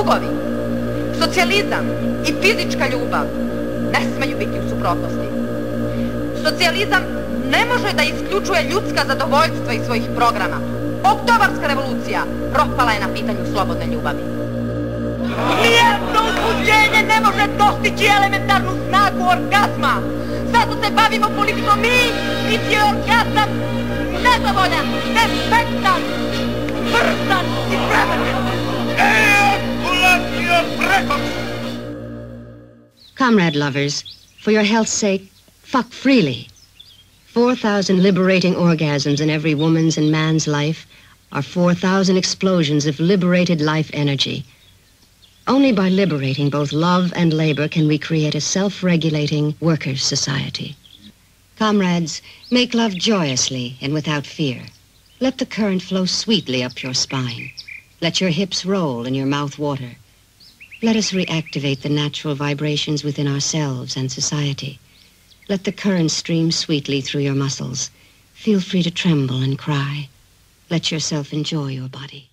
drugovi. Socijalizam i fizička ljubav ne smeju biti u suprotnosti. Socijalizam ne može da isključuje ljudska zadovoljstva iz svojih programa. Oktobarska revolucija propala je na pitanju slobodne ljubavi. Nijedno uzbuđenje ne može dostići elementarnu snagu orgazma. Zato se bavimo politikom mi, niti je orgazam nedovoljan, defektan, brzan i prevrten. Comrade lovers, for your health's sake, fuck freely. 4,000 liberating orgasms in every woman's and man's life are 4,000 explosions of liberated life energy. Only by liberating both love and labor can we create a self-regulating workers' society. Comrades, make love joyously and without fear. Let the current flow sweetly up your spine. Let your hips roll and your mouth water. Let us reactivate the natural vibrations within ourselves and society. Let the current stream sweetly through your muscles. Feel free to tremble and cry. Let yourself enjoy your body.